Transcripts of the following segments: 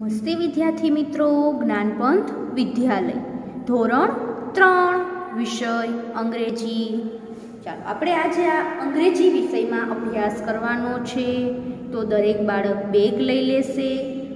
નમસ્તે વિદ્યાર્થી મિત્રો, જ્ઞાનપંથ વિદ્યાલય. ધોરણ ત્રણ, વિષય અંગ્રેજી. ચાલો, આપણે આજે આ અંગ્રેજી વિષયમાં અભ્યાસ કરવાનો છે. તો દરેક બાળક બેગ લઈ લેશે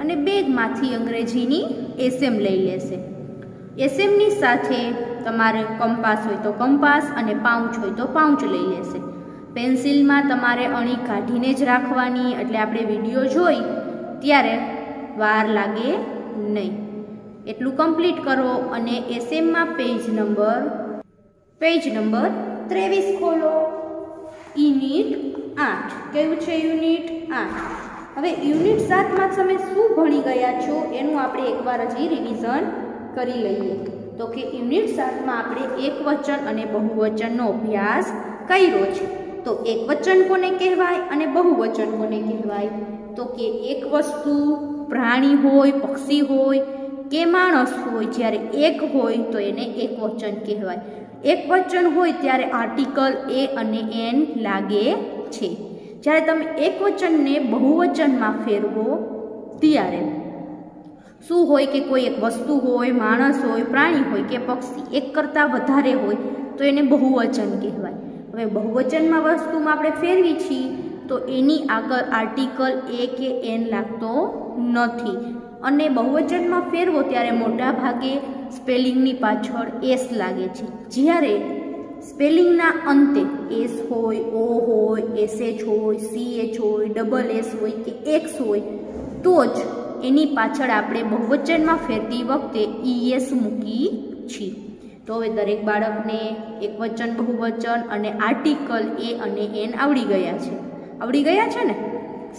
અને બેગમાંથી અંગ્રેજીની એસએમ લઈ લેશે. એસએમની સાથે તમારે કંપાસ હોય તો કંપાસ અને પાઉચ હોય તો પાઉચ લઈ લેશે. પેન્સિલમાં તમારે અણી કાઢીને જ રાખવાની, એટલે આપણે વીડિયો જોઈ, ત્યારે વાર લાગે નહીં. એટલું કમ્પ્લીટ કરો અને એસએમમાં પેજ નંબર પેજ નંબર ત્રેવીસ ખોલો. યુનિટ આઠ. કેવું છે યુનિટ આઠ? હવે યુનિટ સાતમાં તમે શું ભણી ગયા છો એનું આપણે એકવાર હજી રિવિઝન કરી લઈએ. તો કે યુનિટ સાતમાં આપણે એક વચન અને બહુવચનનો અભ્યાસ કર્યો છે. તો એક વચન કોને કહેવાય અને બહુવચન કોને કહેવાય? તો કે એક વસ્તુ પ્રાણી હોય, પક્ષી હોય કે માણસ હોય, જ્યારે એક હોય તો એને એક વચન કહેવાય. એક વચન હોય ત્યારે આર્ટિકલ એ અને એન લાગે છે. જ્યારે તમે એક વચનને બહુવચનમાં ફેરવો ત્યારે શું હોય કે કોઈ એક વસ્તુ હોય, માણસ હોય, પ્રાણી હોય કે પક્ષી, એક કરતાં વધારે હોય તો એને બહુવચન કહેવાય. હવે બહુવચનમાં વસ્તુમાં આપણે ફેરવી છીએ, તો એની આગળ આર્ટિકલ એ કે એન લાગતો નથી. અને બહુવચનમાં ફેરવો ત્યારે મોટા ભાગે સ્પેલિંગની પાછળ એસ લાગે છે. જ્યારે સ્પેલિંગના અંતે એસ હોય, ઓ હોય, એસ એચ હોય, સી એચ હોય, ડબલ એસ હોય કે એક્સ હોય, તો જ એની પાછળ આપણે બહુવચનમાં ફેરતી વખતે ઈએસ મૂકી છીએ. તો હવે દરેક બાળકને એક વચન, બહુવચન અને આર્ટિકલ એ અને એન આવડી ગયા છે. આવડી ગયા છે ને?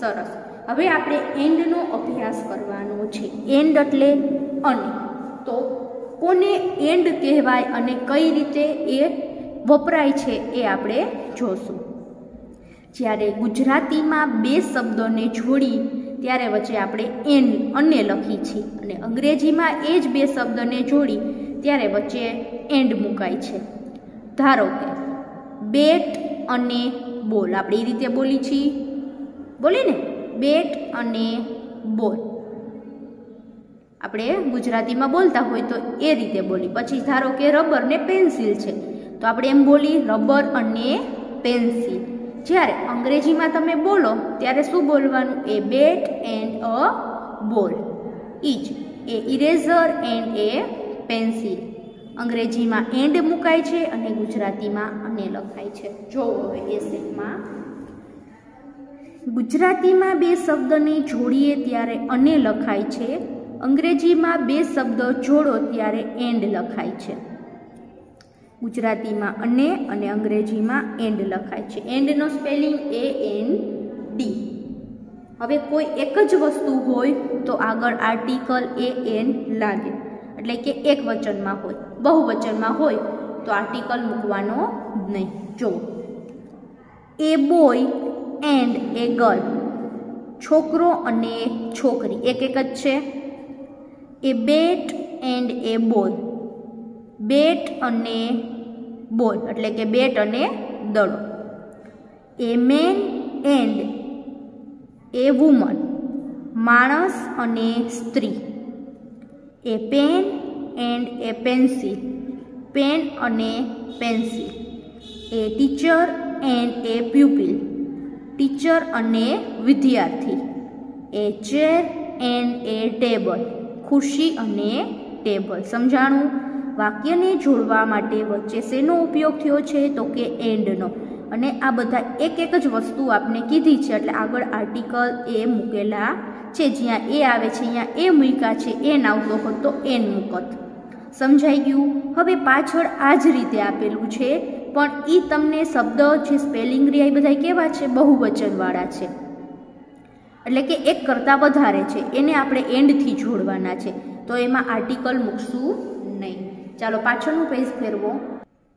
સરસ. હવે આપણે એન્ડનો અભ્યાસ કરવાનો છે. એન્ડ એટલે અને. તો કોને એન્ડ કહેવાય અને કઈ રીતે એ વપરાય છે એ આપણે જોશું. જ્યારે ગુજરાતીમાં બે શબ્દોને જોડી, ત્યારે વચ્ચે આપણે એન અને લખી છીએ. અને અંગ્રેજીમાં એ જ બે શબ્દને જોડી, ત્યારે વચ્ચે એન્ડ મુકાય છે. ધારો કે બેટ અને બોલ આપણે એ રીતે બોલી છીએ. બોલી ને? બેટ અને બોલ આપણે ગુજરાતીમાં બોલતા હોય તો એ રીતે બોલી. પછી ધારો કે રબર ને પેન્સિલ છે. તો આપણે એમ બોલી રબર અને પેન્સિલ જ્યારે અંગ્રેજીમાં તમે બોલો, ત્યારે શું બોલવાનું? એ bat and a ball each a eraser and a pencil અંગ્રેજીમાં એન્ડ મુકાય છે અને ગુજરાતીમાં અને લખાય છે. જોવો હવે એ ગુજરાતીમાં બે શબ્દને જોડીએ ત્યારે અને લખાય છે. અંગ્રેજીમાં બે શબ્દ જોડો ત્યારે એન્ડ લખાય છે. ગુજરાતીમાં અને અને અંગ્રેજીમાં એન્ડ લખાય છે. એન્ડનો સ્પેલિંગ એ એન ડી હવે કોઈ એક જ વસ્તુ હોય તો આગળ આર્ટિકલ એ એન લાગે. એટલે કે એક વચનમાં હોય. બહુવચનમાં હોય તો આર્ટિકલ મૂકવાનો નહીં. જો, a boy and a girl, છોકરો અને છોકરી, એક એક જ છે. એ બેટ એન્ડ એ બોલ બેટ અને બોલ એટલે કે બેટ અને દડો. A man and a woman, માણસ અને સ્ત્રી. A pen and a pencil. Pen અને pencil. A teacher and a pupil. Teacher અને વિદ્યાર્થી. A chair and a table. ખુરશી અને ટેબલ. સમજાણું? વાક્યને જોડવા માટે વચ્ચે શેનો ઉપયોગ થયો છે? તો કે એન્ડનો. અને આ બધા એક એક જ વસ્તુ આપણે કીધી છે. એટલે આગળ આર્ટિકલ એ મૂકેલા છે જ્યાં એ આવે છે અહીંયા એ મૂક્યા છે એન આવતો હોત એન મૂકત. સમજાઈ ગયું? હવે પાછળ આ જ રીતે આપેલું છે, પણ એ તમને શબ્દ જે સ્પેલિંગ રહ્યા એ બધા કેવા છે? બહુવચનવાળા છે. એટલે કે એક કરતાં વધારે છે, એને આપણે એન્ડથી જોડવાના છે. તો એમાં આર્ટિકલ મૂકશું નહીં. ચાલો પાછળનું પેજ ફેરવો.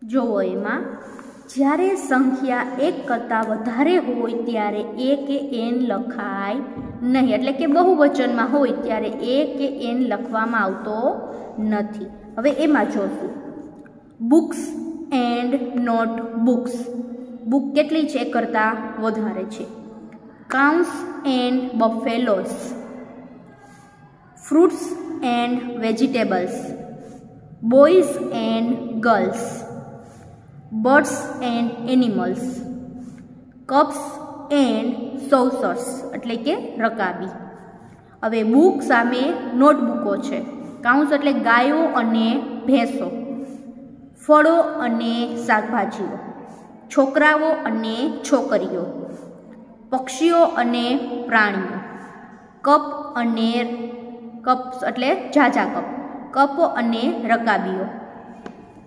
જોવો એમાં. જ્યારે સંખ્યા એક કરતાં વધારે હોય ત્યારે એ કે એન લખાય નહીં. એટલે કે બહુવચનમાં હોય ત્યારે એ કે એન લખવામાં આવતો નથી. હવે એમાં જોશું. Books and notebooks book કેટલી છે કરતાં વધારે છે? Cows and buffaloes fruits and vegetables boys and girls birds and animals. Cups and saucers, એટલે કે રકાબી. હવે બુક સામે નોટબુકો છે. કાઉન્સ એટલે ગાયો અને ભેંસો. ફળો અને શાકભાજીઓ. છોકરાઓ અને છોકરીઓ. પક્ષીઓ અને પ્રાણીઓ. કપ અને કપ એટલે ઝાઝા કપ. કપ અને રકાબીઓ.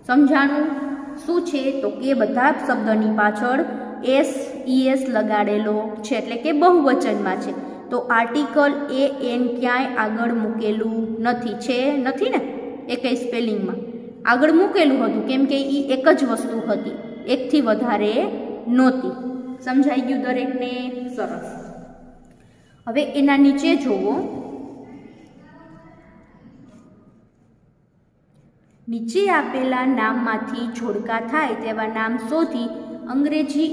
સમજાણું? શું છે? તો કે બધા શબ્દની પાછળ એસ, ઈએસ લગાડેલો છે, એટલે કે બહુવચનમાં છે. તો આર્ટિકલ એ એન ક્યાંય આગળ મૂકેલું નથી, છે? નથી ને? એ કંઈ સ્પેલિંગમાં. આગળ મૂકેલું હતું, કેમ કે એ એક જ વસ્તુ હતી. એકથી વધારે નહોતી. સમજાઈ ગયું દરેકને? સરસ. હવે એના નીચે જુઓ. નીચે આપેલા નામમાંથી જોડકા થાય તેવા નામ શોધી અંગ્રેજી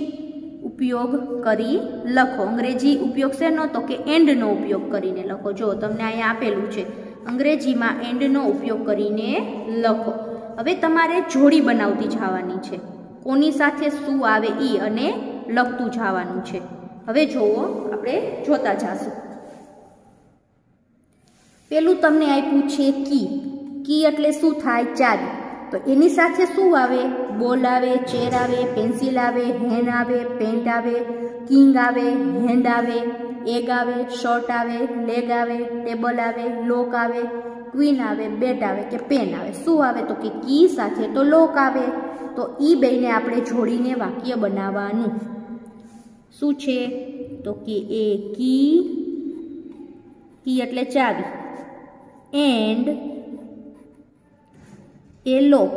ઉપયોગ કરી લખો. અંગ્રેજી ઉપયોગ શેનો તો કે એન્ડનો ઉપયોગ કરીને લખો. જો તમને અહીંયા આપેલું છે, અંગ્રેજીમાં એન્ડનો ઉપયોગ કરીને લખો. હવે તમારે જોડી બનાવતી જવાની છે. કોની સાથે શું આવે એ અને લખતું જવાનું છે. હવે જુઓ આપણે જોતા જશું. પેલું તમને આપ્યું છે કી. કી એટલે શું થાય? ચાવી તો એની સાથે શું આવે? બોલ આવે, ચેર આવે, પેન્સિલ આવે હેન આવે, પેન્ટ આવે, કિંગ આવે, હેન્ડ આવે, એગ આવે, શર્ટ આવે, લેગ આવે, ટેબલ આવે, લોક આવે, ક્વીન આવે, બેટ આવે કે પેન આવે. શું આવે? તો કે કી સાથે તો લોક આવે. તો ઈ બેને આપણે જોડીને વાક્ય બનાવવાનું. શું છે? તો કે એ કી કી એટલે ચાવી. And a lock.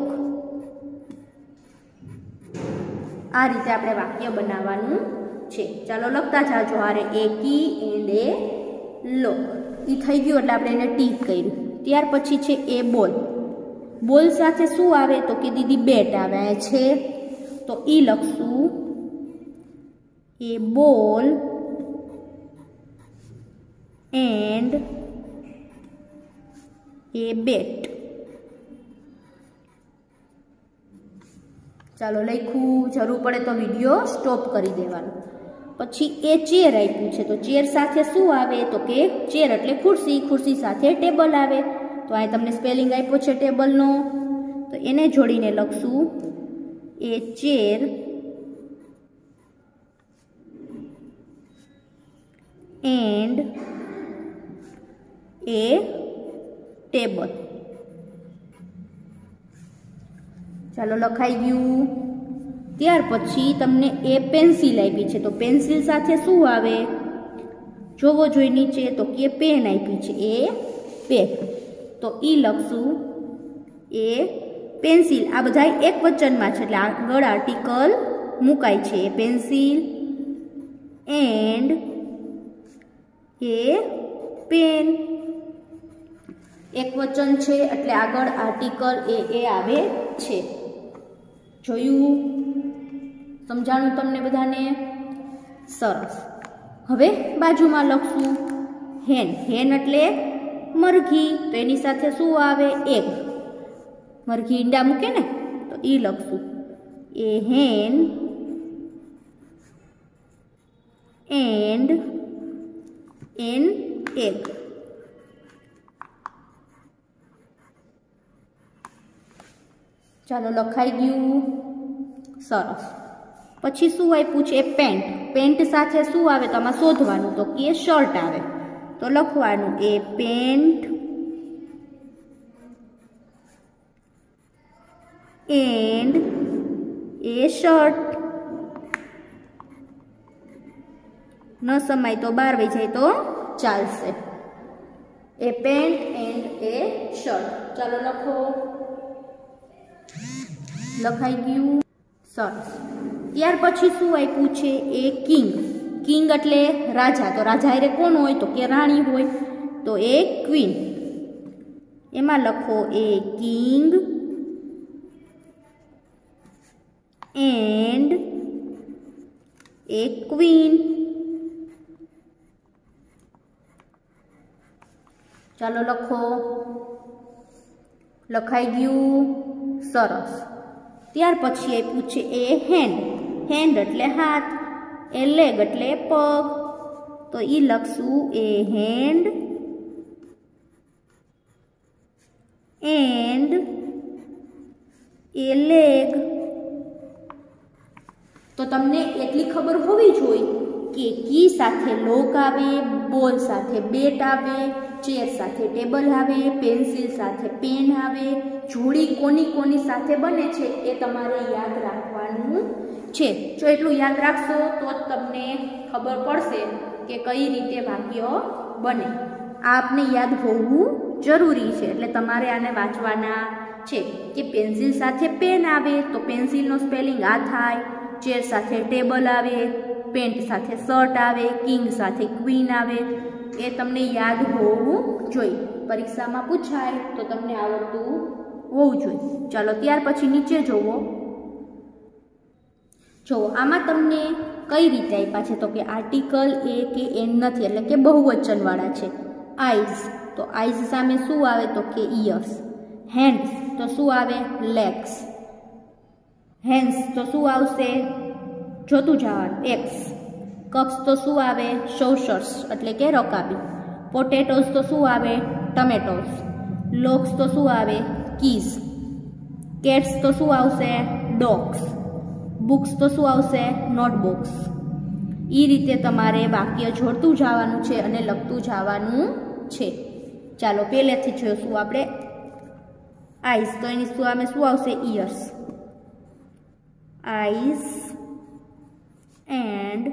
આ રીતે આપણે વાક્ય બનાવવાનું છે. ચાલો લખતા જાજો હારે એ, કી, એન્ડ, એ, લોક. એ થઈ ગયું એટલે આપણે એને ટીક કર્યું. ત્યાર પછી છે એ બોલ. બોલ સાથે શું આવે? તો કે દીદી બેટ આવે. છે. તો એ લખશું. એ બોલ એન્ડ એ બેટ. ચાલો લખ્યું જરૂર પડે તો વીડિયો સ્ટોપ કરી દેવાનો. પછી એ ચેર આપ્યું છે. તો ચેર સાથે શું આવે? તો કે ચેર એટલે ખુરશી. ખુરશી સાથે ટેબલ આવે. તો અહીં તમને સ્પેલિંગ આપ્યો છે ટેબલનો. તો એને જોડીને લખશું. A chair and a table ચાલો લખાઈ ગયું. ત્યાર પછી તમને એ પેન્સિલ આપી છે. તો પેન્સિલ સાથે શું આવે? જોવો જોઈ નીચે, તો કે પેન આપી છે. A pen. તો ઈ લખશું. A pencil. આ બધા એક વચનમાં છે. એટલે આગળ આર્ટિકલ મુકાય છે. A pencil. And a pen. એક વચન છે. એટલે આગળ આર્ટિકલ એ એ આવે છે. જોયું? સમજાણું તમને બધાને? સરસ. હવે બાજુમાં લખશું. હેન હેન એટલે મરઘી. તો એની સાથે શું આવે? એગ. મરઘી ઈંડા મૂકે ને, તો એ લખશું. A hen, and, an, egg. ચાલો લખાઈ ગયું. સરસ. પછી શું આપ્યું છે? પેન્ટ. પેન્ટ સાથે શું આવે? તો આમાં શોધવાનું. તો કે શર્ટ આવે. તો લખવાનું a pant and a shirt. ન સમાય તો બાર વહી જાય તો ચાલશે. A pant and a shirt. ચાલો લખો. લખાઈ ગયું સરસ ત્યાર પછી શું આપ્યું છે? એ કિંગ. કિંગ એટલે રાજા. તો રાજા એટલે કોણ હોય? તો કે રાણી હોય. તો એ ક્વીન. એમાં લખો a king and a queen. ચાલો લખો. લખાઈ ગયું સરસ. ત્યાર પછી આપ્યું છે એ હેન્ડ? હેન્ડ એટલે હાથ? એ લેગ એટલે પગ? તો એ લખશું, a hand and a leg. તો તમને એટલી ખબર હોવી જોઈએ કે કી સાથે લોક આવે બોલ સાથે બેટ આવે, ચેર સાથે ટેબલ આવે, પેન્સિલ સાથે પેન આવે, જોડી કોની કોની સાથે બને છે એ તમારે યાદ રાખવાનું છે. જો એટલું યાદ રાખશો તો જ તમને ખબર પડશે કે કઈ રીતે વાક્ય બને. આપને યાદ હોવું જરૂરી છે, એટલે તમારે આને વાંચવાના છે કે પેન્સિલ સાથે પેન આવે તો પેન્સિલનો સ્પેલિંગ આ થાય, ચેર સાથે ટેબલ આવે પેન્ટ સાથે શર્ટ આવે, કિંગ સાથે ક્વીન આવે, એ તમને યાદ હોવું જોઈએ. પરીક્ષામાં પૂછાય તો તમને આવડતું હોવું જોઈએ. ચાલો ત્યાર પછી નીચે જુઓ જુઓ આમાં તમને કઈ રીતે આપ્યા છે? તો કે આર્ટિકલ એ કે એન નથી, એટલે કે બહુવચનવાળા છે. આઈઝ. તો આઈઝ સામે શું આવે? તો કે ઇયર્સ હેન્ડ્સ. તો શું આવે? લેગ્સ. હેન્ડ્સ. તો શું આવશે? જોતું જવાનું એક્સ કપ્સ તો શું આવે? સોસર્સ એટલે કે રકાબી. પોટેટોસ તો શું આવે? ટમેટોસ લોક્સ તો શું આવે? કીઝ કેટ્સ તો શું આવશે? ડોગ્સ બુક્સ તો શું આવશે? નોટબુક્સ એ રીતે તમારે વાક્ય જોડતું જવાનું છે અને લખતું જવાનું છે. ચાલો પહેલેથી જોઈશું આપણે. આઈસ તો એની આમે શું આવશે? ઇયર્સ આઈસ એન્ડ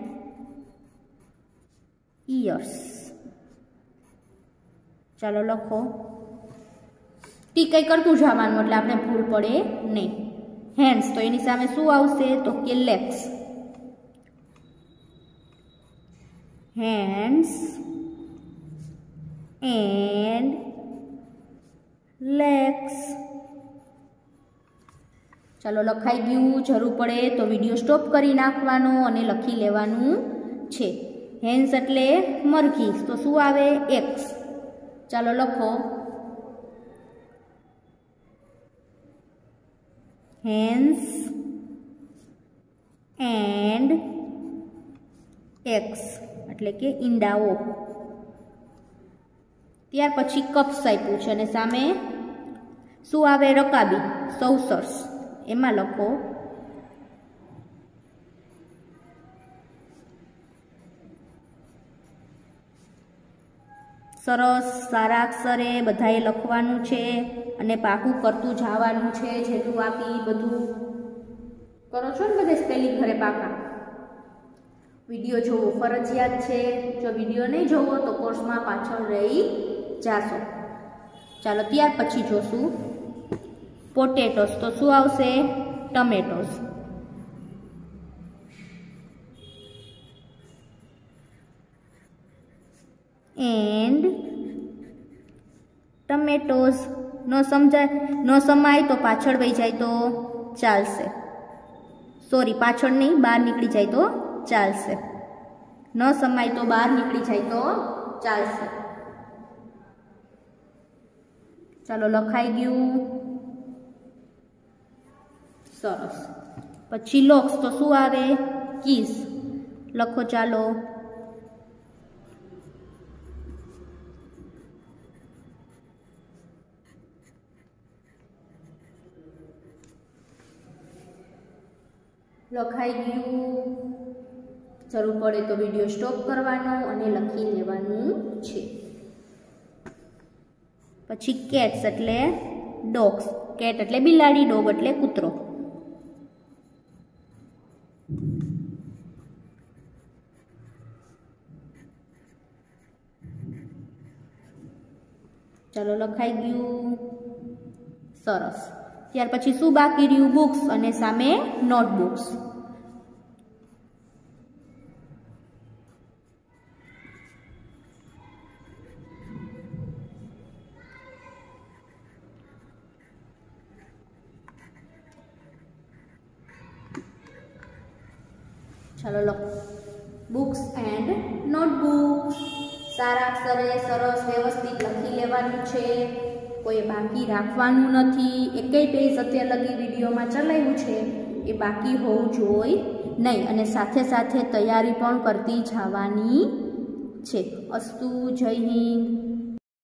ઇયર્સ ચાલો લખો. ટી કંઈ કરતું જવાનું એટલે આપણે ભૂલ પડે નહીં. હેન્ડ્સ તો એની સામે શું આવશે? તો કે લેગ્સ હેન્ડ્સ એન્ડ લેગ્સ ચાલો લખાઈ ગયું, જરૂર પડે તો વીડિયો સ્ટોપ કરી નાખવાનો અને લખી લેવાનું છે. હેન્સ એટલે મરઘી. તો શું આવે? એક્સ ચાલો લખો. હેન્સ એન્ડ એક્સ એટલે કે ઈંડાઓ. ત્યાર પછી કપ્સ આપ્યું છે અને સામે શું આવે? રકાબી. સૌસર્સ એમાં લખો. સરસ સારા અક્ષરે બધાએ લખવાનું છે અને પાકું કરતું જવાનું છે, જેટલું આપી બધું. કરો છો ને બધે સ્પેલિંગ ઘરે પાકા? વીડિયો જોવો ફરજિયાત છે. જો વીડિયો નહીં જોવો તો કોર્સમાં પાછળ રહી જાશો. ચાલો ત્યાર પછી જોશું. પોટેટોસ. તો શું આવશે? ટમેટોસ. એન્ડ ટમેટોઝ ન સમજાય, ન સમાય તો પાછળ વહી જાય તો ચાલશે. સોરી પાછળ નહીં, બહાર નીકળી જાય તો ચાલશે. ન સમાય તો બહાર નીકળી જાય તો ચાલશે. ચાલો લખાઈ ગયું. સરસ. પછી લોક્સ તો શું આવે? કીસ. લખો ચાલો. લખાઈ ગયું. જરૂર પડે તો વીડિયો સ્ટોપ કરવાનો અને લખી લેવાનું છે. પછી કેટ્સ એટલે ડોગ્સ. કેટ એટલે બિલાડી, ડોગ એટલે કૂતરો. ચાલો લખાઈ ગયું. સરસ. ત્યાર પછી શું બાકી રહ્યું? બુક્સ અને સામે નોટબુક્સ ચાલો લખો. બુક્સ એન્ડ નોટબુક્સ સારા અક્ષરે સરસ વ્યવસ્થિત લખી લેવાનું છે. કોઈ બાકી રાખવાનું નથી. એકેય પેજ અત્યાર લગી વિડીયોમાં ચલાવ્યું છે. એ બાકી હોવું જોઈએ નહીં અને સાથે સાથે તૈયારી પણ કરતી જવાની છે. અસ્તુ, જય હિન્દ.